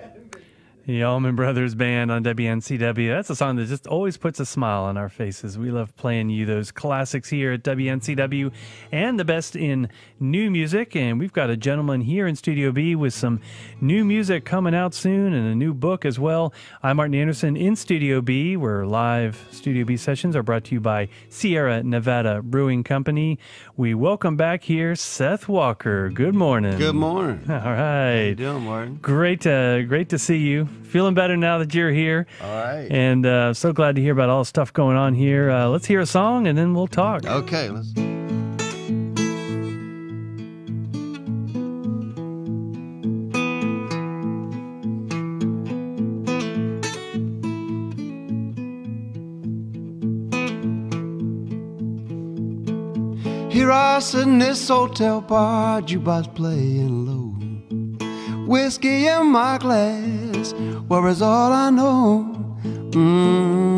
Yeah, the Allman Brothers Band on WNCW. That's a song that just always puts a smile on our faces. We love playing you those classics here at WNCW and the best in new music. And we've got a gentleman here in Studio B with some new music coming out soon and a new book as well. I'm Martin Anderson in Studio B, where live Studio B sessions are brought to you by Sierra Nevada Brewing Company. We welcome back here Seth Walker. Good morning. Good morning. All right. How you doing, Martin? Great, uh, great to see you feeling better now that you're here. All right. And uh, so glad to hear about all the stuff going on here. Uh, let's hear a song and then we'll talk. Okay, let's. Here I sit in this hotel bar, jukebox playing low whiskey in my glass, is all I know. Mm-hmm.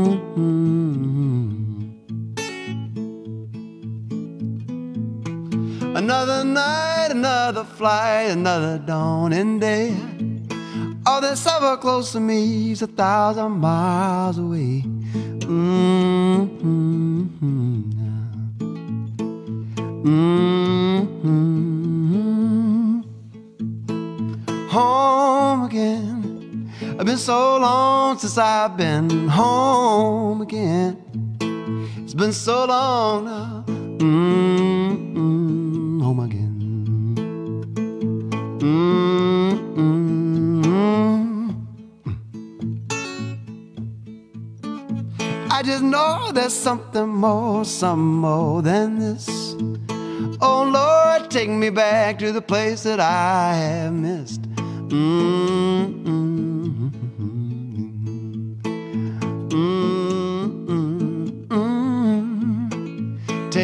Another night, another flight, another dawning day. All this ever close to me is a thousand miles away. Mm-hmm. Mm-hmm. home again. I've been so long since I've been home again. It's been so long now. Mm-mm, home again. Mm-mm. I just know there's something more, some more than this. Oh Lord, take me back to the place that I have missed. Mm-hmm.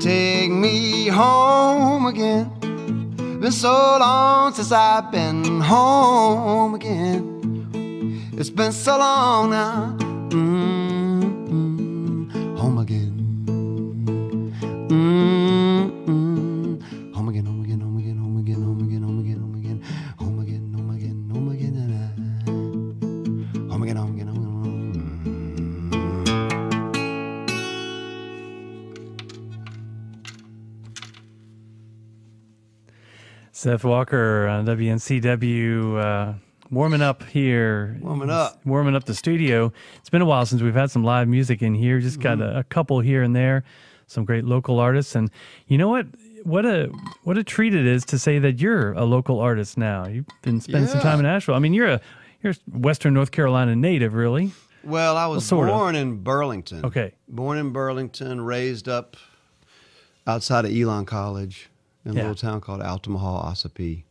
Take me home again. Been so long since I've been home again. It's been so long now. Seth Walker on WNCW. Uh, warming up here. Warming up. Warming up the studio. It's been a while since we've had some live music in here. Just got mm-hmm. a, a couple here and there some great local artists. And you know what? What a what a treat it is to say that you're a local artist now. You've been spending yeah. some time in Asheville. I mean, you're a you're a Western North Carolina native, really. Well, I was well, born of. in Burlington. Okay. Born in Burlington, raised up outside of Elon College in yeah. a little town called Altamahaw, Ossipee.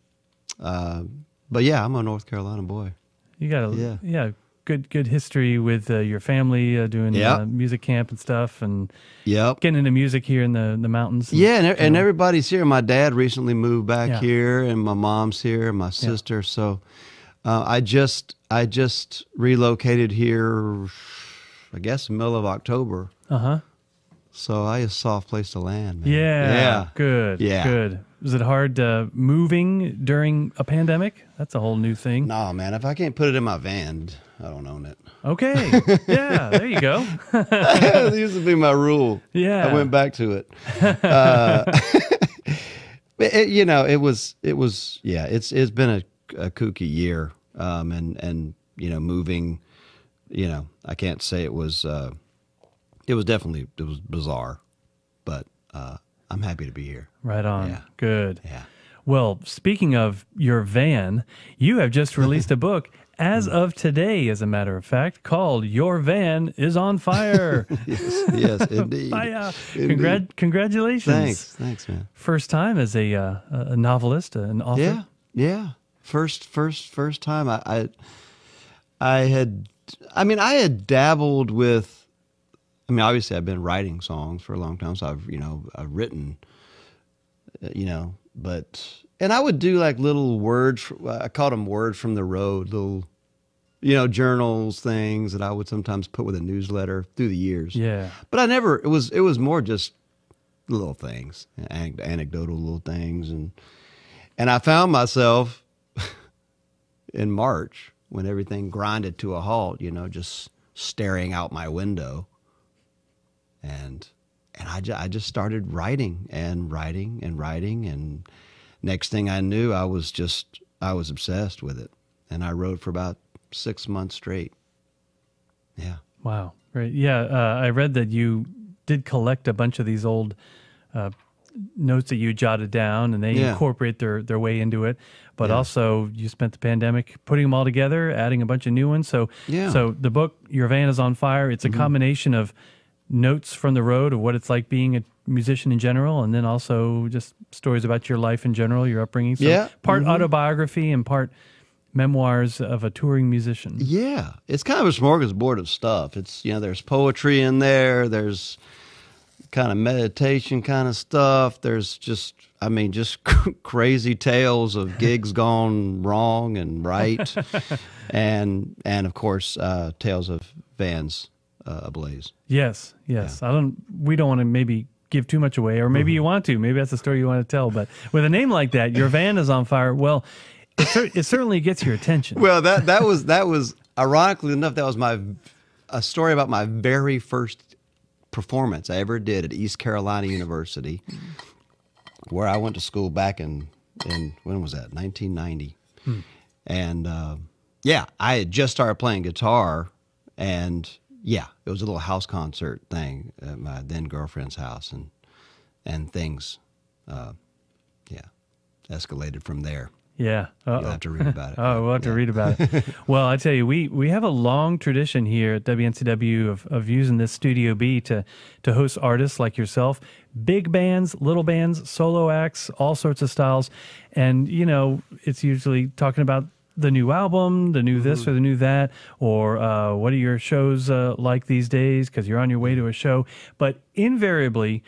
Uh, but yeah, I'm a North Carolina boy. You got a yeah. yeah good good history with uh, your family uh, doing yep. uh, music camp and stuff, and yep. getting into music here in the, the mountains. And, yeah, and, and everybody's here. My dad recently moved back yeah. here, and my mom's here, and my sister. Yeah. So uh, I just I just relocated here. I guess middle of October. Uh huh. So I a soft place to land. Man. Yeah. Yeah. Good. Yeah. Good. Was it hard uh, moving during a pandemic? That's a whole new thing. No, man. If I can't put it in my van, I don't own it. Okay. Yeah, there you go. that used to be my rule. Yeah. I went back to it. Uh, it, you know, it was it was yeah. It's it's been a, a kooky year, um, and and you know, moving. You know, I can't say it was. Uh, it was definitely it was bizarre, but uh, I'm happy to be here. Right on. Yeah. Good. Yeah. Well, speaking of your van, you have just released a book as of today, as a matter of fact, called Your Van is on Fire. Yes, yes, indeed. Hiya. Indeed. Congrat- congratulations. Thanks, thanks, man. First time as a, uh, a novelist, an author. Yeah, yeah. First, first, first time. I, I, I had. I mean, I had dabbled with. I mean, obviously, I've been writing songs for a long time, so I've you know I've written. uh, You know, but and I would do like little words. I called them words from the road, little, you know, journals, things that I would sometimes put with a newsletter through the years. Yeah. But I never. It was. It was more just little things, anecdotal little things, and and I found myself in March when everything grinded to a halt. You know, just staring out my window, and and I, ju- I just started writing and writing and writing, and next thing I knew, I was just I was obsessed with it, and I wrote for about six months straight. Yeah. Wow. Right. Yeah. Uh, I read that you did collect a bunch of these old uh, notes that you jotted down and they Yeah. incorporate their, their way into it. But Yeah. also, you spent the pandemic putting them all together, adding a bunch of new ones. So, Yeah. Mm-hmm. so the book, Your Van is on Fire, it's a combination of notes from the road of what it's like being a musician in general, and then also just stories about your life in general, your upbringing. So, Yeah. part Mhm. autobiography and part memoirs of a touring musician. Yeah, it's kind of a smorgasbord of stuff. It's you know, there's poetry in there. There's kind of meditation kind of stuff. There's just, I mean, just crazy tales of gigs gone wrong and right, and and of course, uh, tales of vans uh, ablaze. Yes, yes. I don't. We don't want to maybe give too much away, or maybe Mm-hmm. you want to. Maybe that's the story you want to tell. But with a name like that, your van is on fire. Well, it, cer- it certainly gets your attention. Well, that that was that was ironically enough, that was my a story about my very first performance I ever did at East Carolina University, where I went to school back in in when was that 1990, and uh, yeah, I had just started playing guitar, and yeah, it was a little house concert thing at my then girlfriend's house, and and things, uh, yeah, escalated from there. yeah. You'll have to read about it. Oh, we'll have to read about it. well, I tell you, we we have a long tradition here at WNCW of, of using this Studio B to to host artists like yourself, big bands, little bands, solo acts, all sorts of styles, and you know, it's usually talking about the new album, the new this or the new that, or uh, what are your shows uh, like these days? Because you're on your way to a show, but invariably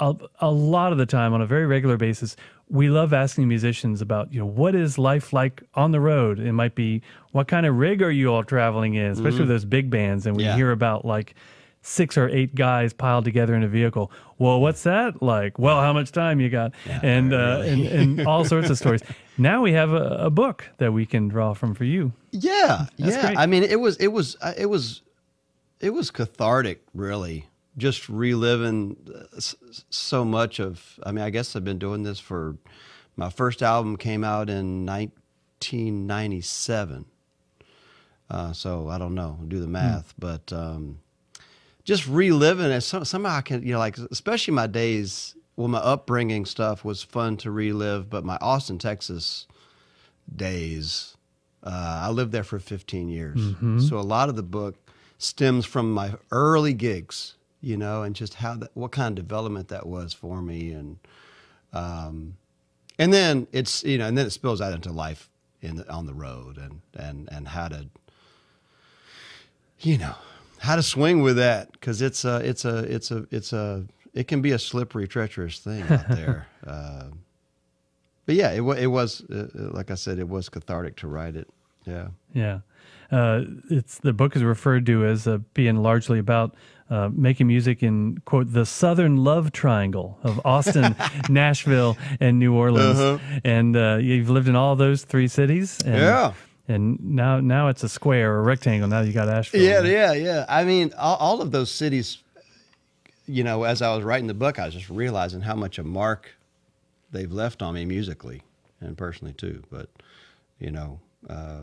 a, a lot of the time on a very regular basis we love asking musicians about you know what is life like on the road? It might be what kind of rig are you all traveling in? Especially with those big bands and we Yeah. hear about like six or eight guys piled together in a vehicle. Well what's that like? Well how much time you got? And, uh, and and all sorts of stories now we have a, a book that we can draw from for you Yeah, That's yeah. great. I mean, it was it was uh, it was it was cathartic, really. Just reliving uh, so much of. I mean, I guess I've been doing this for. My first album came out in 1997. Uh, so I don't know, do the math, but um, just reliving it. Some, somehow I can, you know, like especially my days. Well, my upbringing stuff was fun to relive, but my Austin, Texas days. Uh, I lived there for 15 years. So a lot of the book stems from my early gigs, you know, and just how that, what kind of development that was for me. And, um, and then it's, you know, and then it spills out into life in the, on the road and, and, and how to, you know, how to swing with that. Cause it's a, it's a, it's a, it's a, it can be a slippery, treacherous thing out there. uh, but yeah, it, it was uh, uh, like I said, it was cathartic to write it. Yeah, Yeah. Uh, it's the book is referred to as uh, being largely about uh, making music in quote the Southern Love Triangle of Austin, Nashville, and New Orleans. Uh-huh. And uh, you've lived in all those three cities. And, Yeah. And now, now it's a square or a rectangle. Now you got Asheville. Yeah, yeah, yeah. I mean, all, all of those cities, you know, as I was writing the book, I was just realizing how much a mark they've left on me musically and personally too. But, you know, uh,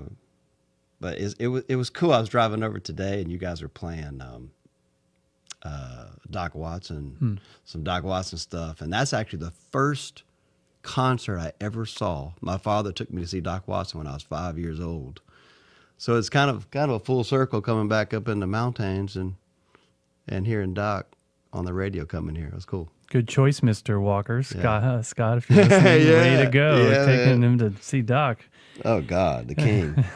but it, it was it was cool. I was driving over today, and you guys were playing um, uh, Doc Watson, some Doc Watson stuff, and that's actually the first concert I ever saw. My father took me to see Doc Watson when I was five years old. So it's kind of kind of a full circle coming back up in the mountains and and hearing Doc on the radio coming here. It was cool. Good choice, Mister Walker. Scott, uh, Scott, if you're listening, Yeah, way to go, yeah, taking man. him to see Doc. Oh God, the king.